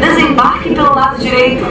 Desembarque pelo lado direito.